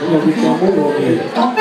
我们较默的。助